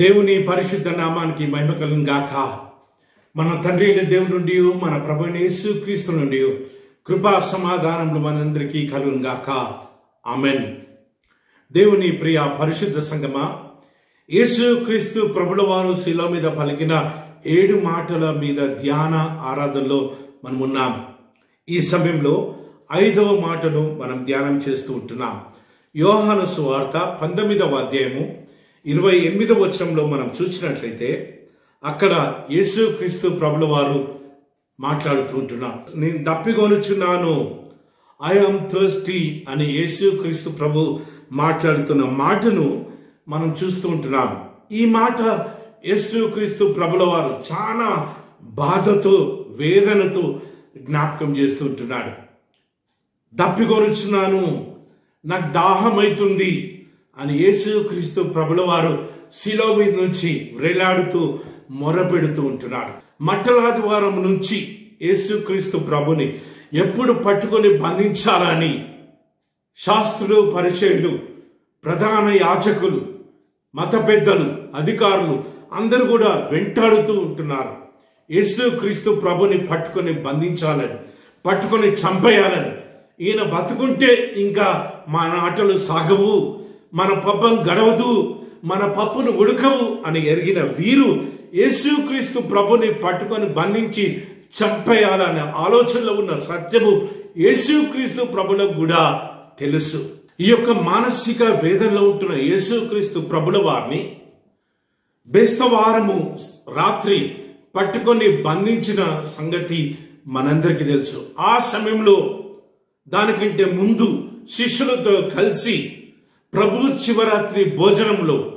దేవుని పరిశుద్ధ నామానికి మహిమ కలుగును గాక. మన తండ్రి అయిన దేవుడి నుండి మన ప్రభు యేసుక్రీస్తు నుండి కృపా సమాధానములు మనందరికీ కలుగును గాక. ఆమెన్. దేవుని ప్రియ పరిశుద్ధ సంగమ యేసు క్రీస్తు ప్రభుల వారు శిలో మీద పలికిన ఏడు మాటల మీద ధ్యాన ఆరాధనలో మనం ఉన్నాం ఈ సమయంలో ఐదవ మాటను మనం ధ్యానం చేస్తూ ఉంటున్నాం. యోహాను సువార్త పంతొమ్మిదవ అధ్యాయము ఇరవై ఎనిమిదవ వచనంలో మనం చూసినట్లయితే అక్కడ యేసు క్రీస్తు ప్రభుల వారు మాట్లాడుతూ ఉంటున్నాం నేను తప్పికొనుచున్నాను. ఐఎమ్ థర్స్టీ అని యేసు క్రీస్తు ప్రభు మాట్లాడుతున్న మాటను మనం చూస్తూ ఉంటున్నాం. ఈ మాట యేసు క్రీస్తు ప్రభుల వారు చాలా బాధతో వేదనతో జ్ఞాపకం చేస్తూ ఉంటున్నాడు. దప్పికొనుచున్నాను నాకు దాహమైతుంది. అని యేసు క్రీస్తు ప్రభుల వారు శిలో మీద నుంచి వ్రేలాడుతూ మొరపెడుతూ ఉంటున్నాడు. మట్టలాదివారం నుంచి యేసుక్రీస్తు ప్రభుని ఎప్పుడు పట్టుకొని బంధించాలని శాస్త్రులు పరిచయులు ప్రధాన యాచకులు మత పెద్దలు అధికారులు అందరూ కూడా వెంటాడుతూ ఉంటున్నారు. యేసుక్రీస్తు ప్రభుని పట్టుకొని బంధించాలని పట్టుకొని చంపేయాలని ఈయన బతుకుంటే ఇంకా మన ఆటలు సాగవు. మన పబ్బం గడవదు మన పప్పును ఉడకవు అని ఎరిగిన వీరు యేసుక్రీస్తు ప్రభుని పట్టుకొని బంధించి చంపేయాలనే ఆలోచనలో ఉన్న సత్యము యేసుక్రీస్తు ప్రభులకు కూడా తెలుసు. ఈ యొక్క మానసిక వేదనలో ఉంటున్న యేసుక్రీస్తు ప్రభుల వారిని బేస్తవారము రాత్రి పట్టుకొని బంధించిన సంగతి మనందరికీ తెలుసు. ఆ సమయంలో దానికంటే ముందు శిష్యులతో కలిసి ప్రభు శివరాత్రి భోజనంలో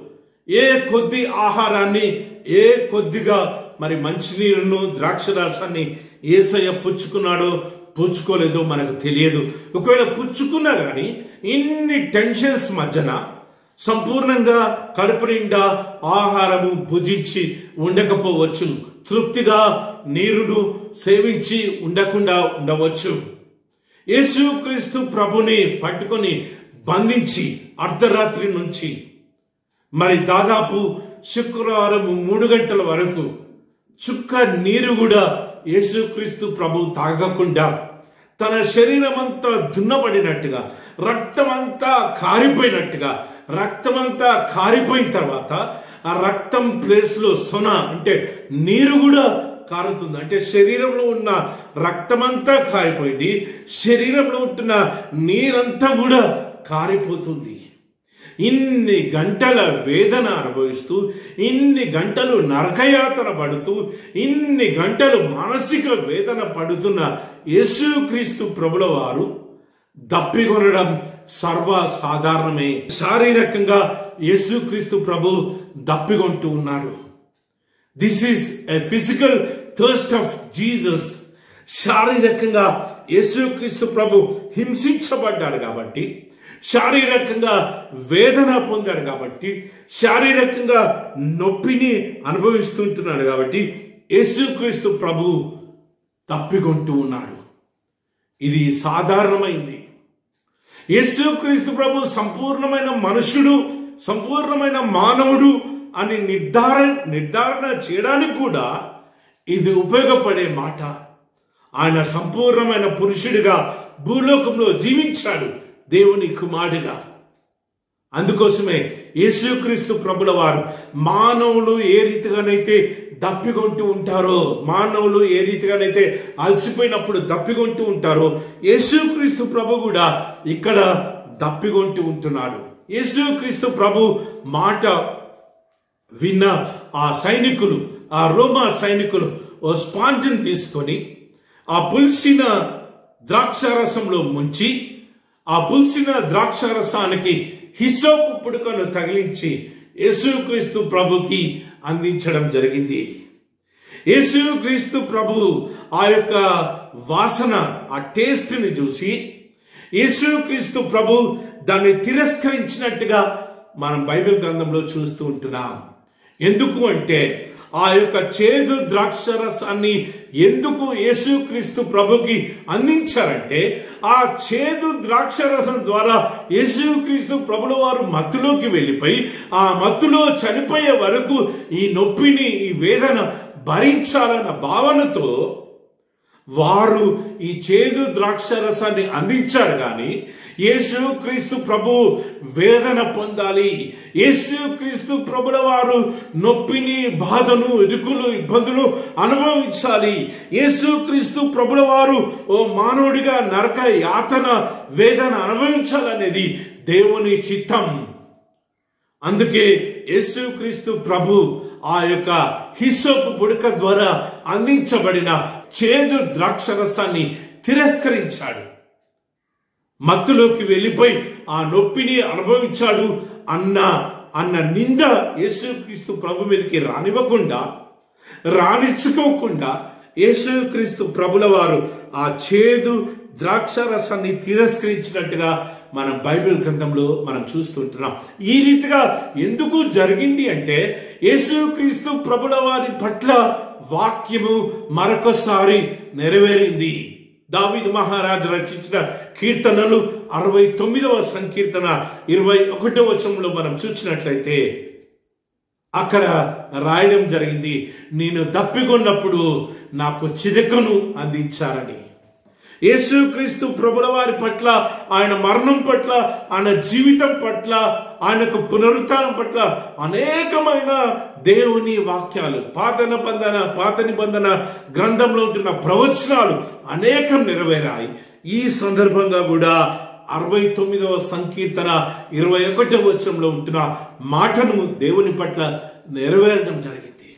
ఏ కొద్ది ఆహారాన్ని ఏ కొద్దిగా మరి మంచినీరును ద్రాక్షరాసాన్ని ఏసయ్య పుచ్చుకున్నాడో పుచ్చుకోలేదో మనకు తెలియదు. ఒకవేళ పుచ్చుకున్నా కానీ ఇన్ని టెన్షన్స్ మధ్యన సంపూర్ణంగా కడుపు నిండా ఆహారము భుజించి ఉండకపోవచ్చు. తృప్తిగా నీరును సేవించి ఉండకుండా ఉండవచ్చు. యేసుక్రీస్తు ప్రభుని పట్టుకొని బంధించి అర్ధరాత్రి నుంచి. మరి దాదాపు శుక్రవారం మూడు గంటల వరకు చుక్క నీరు కూడా యేసుక్రీస్తు ప్రభు తాగకుండా తన శరీరం అంతా దున్నపడినట్టుగా రక్తమంతా కారిపోయినట్టుగా రక్తమంతా కారిపోయిన తర్వాత ఆ రక్తం ప్లేస్లో సొన అంటే నీరు కూడా కారుతుంది. అంటే శరీరంలో ఉన్న రక్తమంతా కారిపోయింది. శరీరంలో ఉంటున్న నీరంతా కూడా కారిపోతుంది. ఇన్ని గంటల వేదన అనుభవిస్తూ ఇన్ని గంటలు నరకయాతన పడుతూ ఇన్ని గంటలు మానసిక వేదన పడుతున్న యేసుక్రీస్తు ప్రభుల వారు దప్పికొనడం సర్వసాధారణమే. శారీరకంగా యేసుక్రీస్తు ప్రభు దప్పికొంటూ ఉన్నాడు. This is a physical thirst of Jesus శారీరకంగా యేసుక్రీస్తు ప్రభు హింసించబడ్డాడు కాబట్టి శారీరకంగా వేదన పొందాడు కాబట్టి శారీరకంగా నొప్పిని అనుభవిస్తుంటున్నాడు కాబట్టి యేసుక్రీస్తు ప్రభు తప్పికొంటూ ఉన్నాడు. ఇది సాధారణమైంది. యేసుక్రీస్తు ప్రభు సంపూర్ణమైన మనుషుడు సంపూర్ణమైన మానవుడు అని నిర్ధారణ నిర్ధారణ చేయడానికి కూడా ఇది ఉపయోగపడే మాట. ఆయన సంపూర్ణమైన పురుషుడిగా భూలోకంలో జీవించాడు. దేవుని కుమారుడిగా. అందుకోసమే యేసుక్రీస్తు ప్రభుల వారు మానవులు ఏ రీతిగానైతే దప్పికొంటూ ఉంటారో మానవులు ఏ రీతిగానైతే అలసిపోయినప్పుడు దప్పికొంటూ ఉంటారో యేసుక్రీస్తు ప్రభు కూడా ఇక్కడ దప్పికొంటూ ఉంటున్నాడు. యేసుక్రీస్తు ప్రభు మాట విన్న ఆ సైనికులు ఆ రోమా సైనికులు ఓ స్పాంజన్ తీసుకొని ఆ పులిసిన ద్రాక్షారసంలో ముంచి ఆ పులిసిన ద్రాక్షారసానికి హిసోపు పుడుకను తగిలించి యేసుక్రీస్తు ప్రభుకి అందించడం జరిగింది. యేసుక్రీస్తు ప్రభు ఆ యొక్క వాసన ఆ టేస్ట్ని చూసి యేసుక్రీస్తు ప్రభు దాన్ని తిరస్కరించినట్టుగా మనం బైబిల్ గ్రంథంలో చూస్తూ ఉంటున్నాం. ఎందుకు అంటే ఆ యొక్క చేదు ద్రాక్ష రసాన్ని ఎందుకు యేసుక్రీస్తు ప్రభుకి అందించారంటే ఆ చేదు ద్రాక్ష రసం ద్వారా యేసుక్రీస్తు ప్రభుల వారు మత్తులోకి వెళ్ళిపోయి ఆ మత్తులో చనిపోయే వరకు ఈ నొప్పిని ఈ వేదన భరించాలన్న భావనతో వారు ఈ చేదు ద్రాక్ష రసాన్ని అందించారు కానీ యేసు క్రీస్తు ప్రభు వేదన పొందాలి. యేసు క్రీస్తు ప్రభుల వారు నొప్పిని బాధను ఇరుకులు ఇబ్బందులు అనుభవించాలి. యేసు క్రీస్తు ప్రభుల వారు ఓ మానవుడిగా నరక యాతన వేదన అనుభవించాలనేది దేవుని చిత్తం. అందుకే యేసుక్రీస్తు ప్రభు ఆ యొక్క హిస్సోపు పుడక ద్వారా అందించబడిన చేదు ద్రాక్ష రసాన్ని తిరస్కరించాడు. మత్తులోకి వెళ్ళిపోయి ఆ నొప్పిని అనుభవించాడు అన్న అన్న నింద యేసుక్రీస్తు ప్రభు మీదకి రానివ్వకుండా రానిచ్చుకోకుండా యేసుక్రీస్తు ప్రభుల వారు ఆ చేదు ద్రాక్ష రసాన్ని తిరస్కరించినట్టుగా మనం బైబిల్ గ్రంథంలో మనం చూస్తుంటున్నాం. ఈ రీతిగా ఎందుకు జరిగింది అంటే యేసుక్రీస్తు ప్రభుల వారి పట్ల వాక్యము మరొకసారి నెరవేరింది. దావిద్ మహారాజు రచించిన కీర్తనలు అరవై తొమ్మిదవ సంకీర్తన ఇరవై ఒకటవ వచనంలో మనం చూసినట్లయితే అక్కడ రాయడం జరిగింది నేను తప్పికొన్నప్పుడు నాకు చిరకను అందించారని. యేసుక్రీస్తు ప్రభుల వారి పట్ల ఆయన మరణం పట్ల ఆయన జీవితం పట్ల ఆయనకు పునరుత్నం పట్ల అనేకమైన దేవుని వాక్యాలు పాత నిబంధన పాత నిబంధన గ్రంథంలో ఉంటున్న ప్రవచనాలు అనేకం నెరవేరాయి. ఈ సందర్భంగా కూడా అరవై తొమ్మిదవ సంకీర్తన ఇరవై ఒకటవ వచనంలో ఉంటున్న మాటను దేవుని పట్ల నెరవేరడం జరిగింది.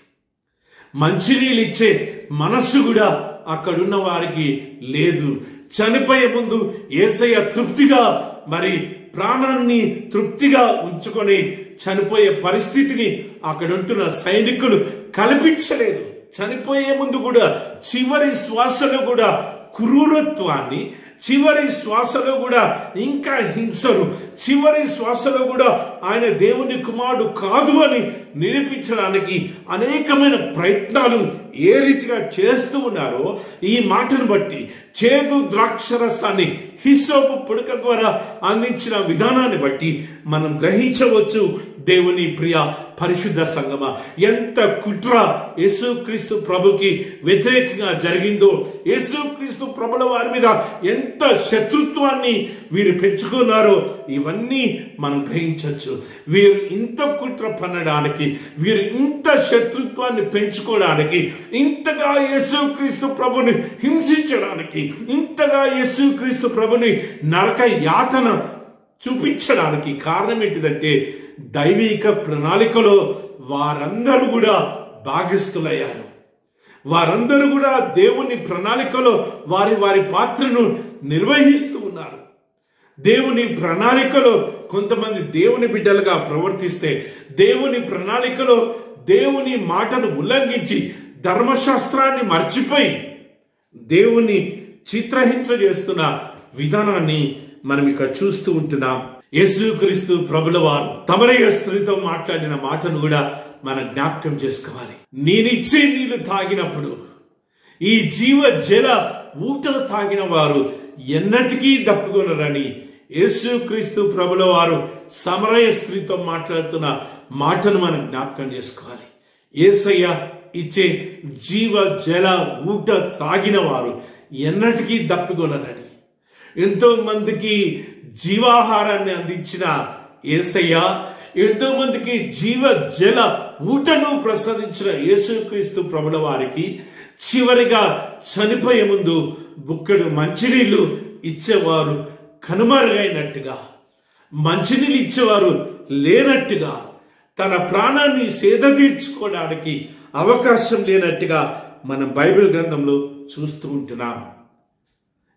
మంచినీళ్ళు ఇచ్చే మనస్సు కూడా అక్కడున్న వారికి లేదు. చనిపోయే ముందు ఏసయ్య తృప్తిగా మరి ప్రాణాన్ని తృప్తిగా ఉంచుకొని చనిపోయే పరిస్థితిని అక్కడుంటున్న సైనికులు కల్పించలేదు. చనిపోయే ముందు కూడా చివరి శ్వాసను కూడా క్రూరత్వాన్ని చివరి శ్వాసలో కూడా ఇంకా హింసను చివరి శ్వాసలో కూడా ఆయన దేవుని కుమారుడు కాదు అని నిరూపించడానికి అనేకమైన ప్రయత్నాలు ఏ రీతిగా చేస్తూ ఉన్నారో ఈ మాటను బట్టి చేదు ద్రాక్షరసాన్ని హిస్సోపు పుడక ద్వారా అందించిన విధానాన్ని బట్టి మనం గ్రహించవచ్చు దేవుని ప్రియ పరిశుద్ధ సంగమ ఎంత కుట్ర యేసుక్రీస్తు ప్రభుకి వ్యతిరేకంగా జరిగిందో యేసుక్రీస్తు ప్రభుల వారి మీద ఎంత శత్రుత్వాన్ని వీరు పెంచుకున్నారో ఇవన్నీ మనం గ్రహించవచ్చు. వీరు ఇంత కుట్ర పన్నడానికి వీరు ఇంత శత్రుత్వాన్ని పెంచుకోవడానికి ఇంతగా యేసుక్రీస్తు ప్రభుని హింసించడానికి ఇంతగా యేసుక్రీస్తు ప్రభుని నరక యాతన చూపించడానికి కారణం ఏంటిదంటే దైవిక ప్రణాళికలో వారందరూ కూడా భాగస్థులయ్యారు. వారందరూ కూడా దేవుని ప్రణాళికలో వారి వారి పాత్రను నిర్వహిస్తూ ఉన్నారు. దేవుని ప్రణాళికలో కొంతమంది దేవుని బిడ్డలుగా ప్రవర్తిస్తే దేవుని ప్రణాళికలో దేవుని మాటను ఉల్లంఘించి ధర్మశాస్త్రాన్ని మర్చిపోయి దేవుని చిత్రహింస చేస్తున్న విధానాన్ని మనం ఇక్కడ చూస్తూ ఉంటున్నాం. యేసుక్రీస్తు ప్రభుల వారు తమరయ్య స్త్రీతో మాట్లాడిన మాటను కూడా మనం జ్ఞాపకం చేసుకోవాలి. నేనిచ్చే నీళ్ళు తాగినప్పుడు ఈ జీవ జల ఊటలు తాగిన వారు ఎన్నటికీ దప్పుకొనరని యేసుక్రీస్తు ప్రభుల వారు సమరయ స్త్రీతో మాట్లాడుతున్న మాటను మనం జ్ఞాపకం చేసుకోవాలి. ఏసయ్య ఇచ్చే జీవ జల ఊట తాగిన వారు ఎన్నటికీ దప్పికొనరని ఎంతో మందికి జీవాహారాన్ని అందించిన ఏసయ్య ఎంతో మందికి జీవ జల ఊటను ప్రసాదించిన యేసుక్రీస్తు ప్రభుల వారికి చివరిగా చనిపోయే ముందు బుక్కడు మంచినీళ్ళు ఇచ్చేవారు కనుమరుగైనట్టుగా మంచినీళ్ళు ఇచ్చేవారు లేనట్టుగా తన ప్రాణాన్ని సేద తీర్చుకోవడానికి అవకాశం లేనట్టుగా మనం బైబిల్ గ్రంథంలో చూస్తూ ఉంటున్నాం.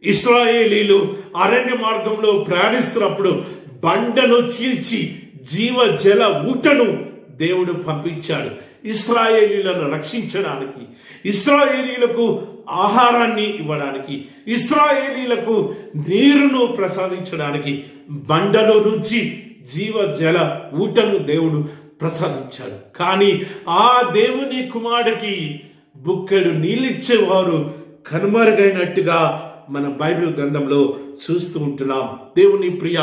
ఇస్రాయేలీలు అరణ్య మార్గంలో ప్రయాణిస్తున్నప్పుడు బండను చీల్చి జీవ జల ఊటను దేవుడు పంపించాడు. ఇస్రాయేలీలను రక్షించడానికి ఇస్రాయేలీలకు ఆహారాన్ని ఇవ్వడానికి ఇస్రాయేలీలకు నీరును ప్రసాదించడానికి బండలో నుంచి జీవ జల ఊటను దేవుడు ప్రసాదించాడు. కానీ ఆ దేవుని కుమారుడికి బుక్కెడు నీళ్ళిచ్చేవారు కనుమరుగైనట్టుగా మన బైబిల్ గ్రంథంలో చూస్తూ ఉంటున్నాం. దేవుని ప్రియ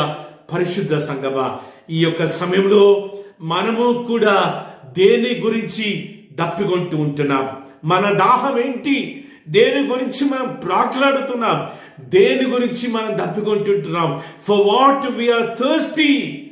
పరిశుద్ధ సంగమ ఈ యొక్క సమయంలో మనము కూడా దేని గురించి దప్పికొంటూ ఉంటున్నాం? మన దాహం ఏంటి? దేని గురించి మనం ప్రాట్లాడుతున్నాం దేని గురించి మనం దప్పికొంటుంటున్నాం for what we are thirsty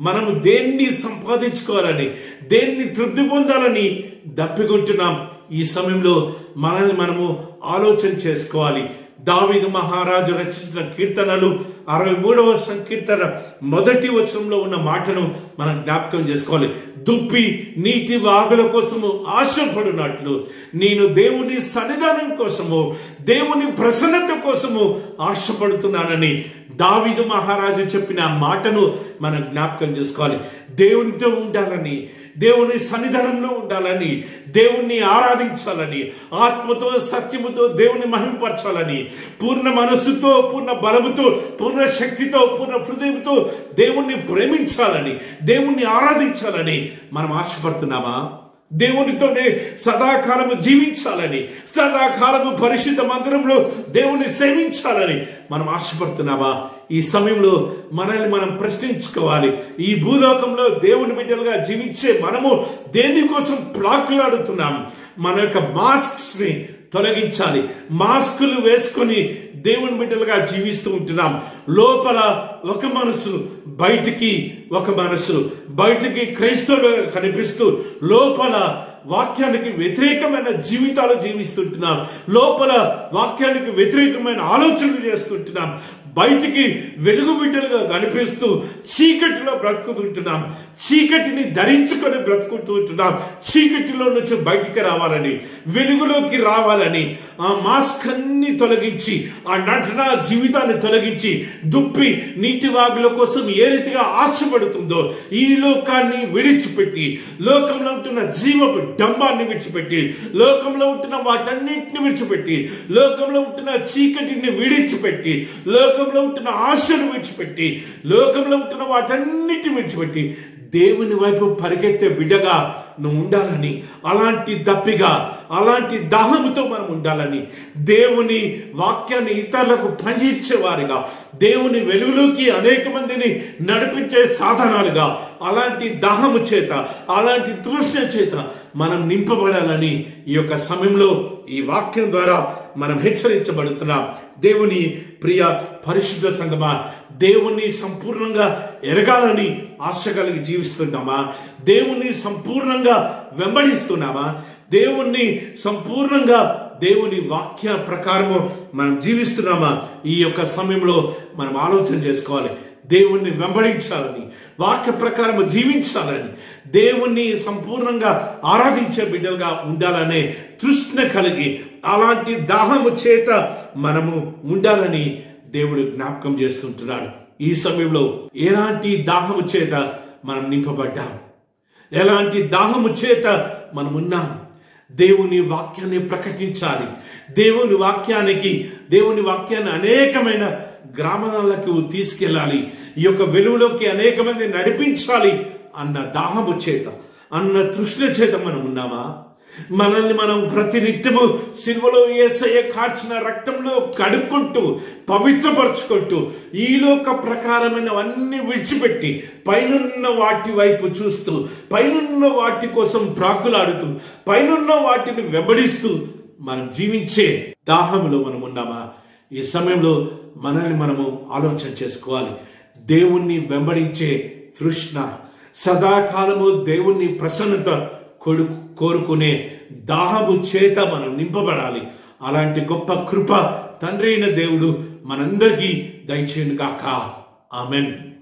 మనము దేన్ని సంపాదించుకోవాలని దేన్ని తృప్తి పొందాలని దప్పికొంటున్నాం. ఈ సమయంలో మనల్ని మనము ఆలోచన చేసుకోవాలి. దావిదు మహారాజు రచించిన కీర్తనలు అరవై మూడవ సంకీర్తన మొదటి వచనంలో ఉన్న మాటను మనం జ్ఞాపకం చేసుకోవాలి. దుప్పి నీటి వాగుల కోసము ఆశపడినట్లు నేను దేవుని సన్నిధానం కోసము దేవుని ప్రసన్నత కోసము ఆశపడుతున్నానని దావిదు మహారాజు చెప్పిన మాటను మనం జ్ఞాపకం చేసుకోవాలి. దేవునితో ఉండాలని దేవుని సన్నిధానంలో ఉండాలని దేవుణ్ణి ఆరాధించాలని ఆత్మతో సత్యముతో దేవుని మహిమపరచాలని పూర్ణ మనస్సుతో పూర్ణ బలముతో పూర్ణ శక్తితో పూర్ణ హృదయంతో దేవుణ్ణి ప్రేమించాలని దేవుణ్ణి ఆరాధించాలని మనం ఆశపడుతున్నామా? దేవునితోనే సదాకాలము జీవించాలని సదాకాలము పరిశుద్ధ మందిరంలో దేవుని సేవించాలని మనం ఆశపడుతున్నామా? ఈ సమయంలో మనల్ని మనం ప్రశ్నించుకోవాలి. ఈ భూలోకంలో దేవుని బిడ్డలుగా జీవించే మనము దేనికోసం ప్రాకులాడుతున్నాం? మన యొక్క మాస్క్స్ని తొలగించాలి. మాస్కులు వేసుకొని దేవుని బిడ్డలుగా జీవిస్తూ ఉంటున్నాం. లోపల ఒక మనసు బయటికి ఒక మనసు. బయటికి క్రైస్తవులుగా కనిపిస్తూ లోపల వాక్యానికి వ్యతిరేకమైన జీవితాలు జీవిస్తుంటున్నాం. లోపల వాక్యానికి వ్యతిరేకమైన ఆలోచనలు చేస్తుంటున్నాం. బయటికి వెలుగు బిడ్డలుగా కనిపిస్తూ చీకటిలో బ్రతుకుతుంటున్నాం చీకటిని ధరించుకొని బ్రతుకుతుంటున్నాం చీకటిలో నుంచి బయటికి రావాలని వెలుగులోకి రావాలని ఆ మాస్క్ అన్ని తొలగించి ఆ నటన జీవితాన్ని తొలగించి దుప్పి నీటి వాగుల కోసం ఏ రీతిగా ఆశపడుతుందో ఈ లోకాన్ని విడిచిపెట్టి లోకంలో ఉంటున్న జీవపు డంబాన్ని విడిచిపెట్టి లోకంలో ఉంటున్న వాటన్నిటిని విడిచిపెట్టి లోకంలో ఉంటున్న చీకటిని విడిచిపెట్టి లోకంలో ఉంటున్న ఆశను విడిచిపెట్టి లోకంలో ఉంటున్న వాటన్నిటిని విడిచిపెట్టి దేవుని వైపు పరిగెత్తే బిడ్డగా నువ్వు ఉండాలని అలాంటి దప్పిగా అలాంటి దాహముతో మనం ఉండాలని దేవుని వాక్యాన్ని ఇతరులకు పంచించేవారిగా దేవుని వెలుగులోకి అనేక మందిని నడిపించే సాధనాలుగా అలాంటి దాహము చేత అలాంటి తృష్ణ చేత మనం నింపబడాలని ఈ యొక్క సమయంలో ఈ వాక్యం ద్వారా మనం హెచ్చరించబడుతున్నాం. దేవుని ప్రియ పరిశుద్ధ సంగమా దేవుణ్ణి సంపూర్ణంగా ఎరగాలని ఆశ కలిగి జీవిస్తున్నామా దేవుణ్ణి సంపూర్ణంగా వెంబడిస్తున్నామా? దేవుణ్ణి సంపూర్ణంగా దేవుని వాక్య ప్రకారము మనం జీవిస్తున్నామా? ఈ యొక్క సమయంలో మనం ఆలోచన చేసుకోవాలి. దేవుణ్ణి వెంబడించాలని వాక్య ప్రకారం జీవించాలని దేవుణ్ణి సంపూర్ణంగా ఆరాధించే బిడ్డలుగా ఉండాలనే తృష్ణ కలిగి అలాంటి దాహము చేత మనము ఉండాలని దేవుడు జ్ఞాపకం చేస్తుంటున్నాడు. ఈ సమయంలో ఎలాంటి దాహము చేత మనం నింపబడ్డాం? ఎలాంటి దాహము చేత మనం ఉన్నాం దేవుని వాక్యాన్ని ప్రకటించాలి. దేవుని వాక్యానికి దేవుని వాక్యాన్ని అనేకమైన గ్రామాలకు తీసుకెళ్ళాలి. ఈ యొక్క వెలుగులోకి అనేక మంది నడిపించాలి అన్న దాహము చేత అన్న తృష్ణ చేత మనం ఉన్నామా మనల్ని మనం ప్రతినిత్యము సిల్వలో ఏసయ్య కార్చిన రక్తంలో కడుక్కుంటూ పవిత్రపరచుకుంటూ ఈలోక ప్రకారమైన అన్ని విడిచిపెట్టి పైనున్న వాటి వైపు చూస్తూ పైనున్న వాటి కోసం ప్రాకులాడుతూ పైనున్న వాటిని వెంబడిస్తూ మనం జీవించే దాహంలో మనం ఉన్నామా? ఈ సమయంలో మనల్ని మనము ఆలోచన చేసుకోవాలి. దేవుణ్ణి వెంబడించే తృష్ణ సదాకాలము దేవుణ్ణి ప్రసన్నత కొడుకు కోరుకునే దాహము చేత మనం నింపబడాలి. అలాంటి గొప్ప కృప తండ్రి అయిన దేవుడు మనందరికీ దయచేయను గాక. ఆమెన్.